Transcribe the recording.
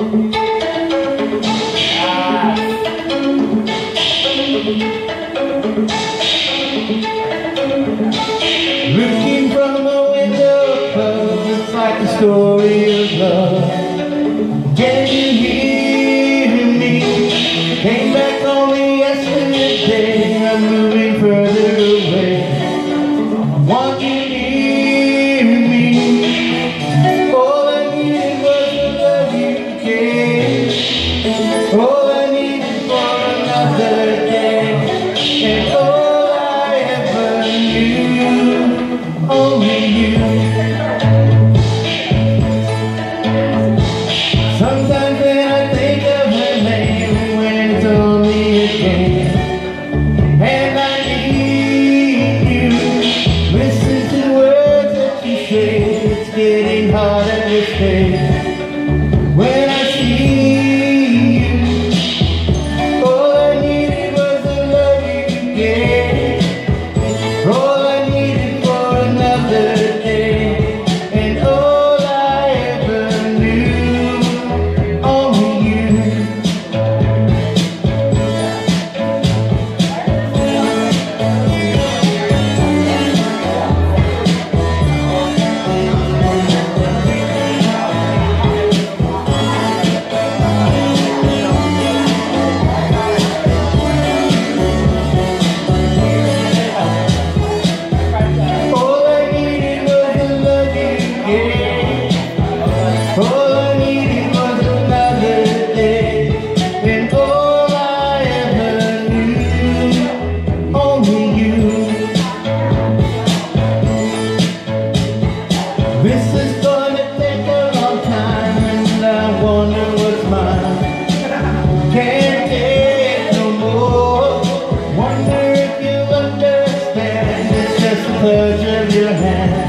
Looking from a window, it's like the story of love. you. This is gonna take a long time and I wonder what's mine. Can't take no more. Wonder if you understand. It's just the touch of your hand.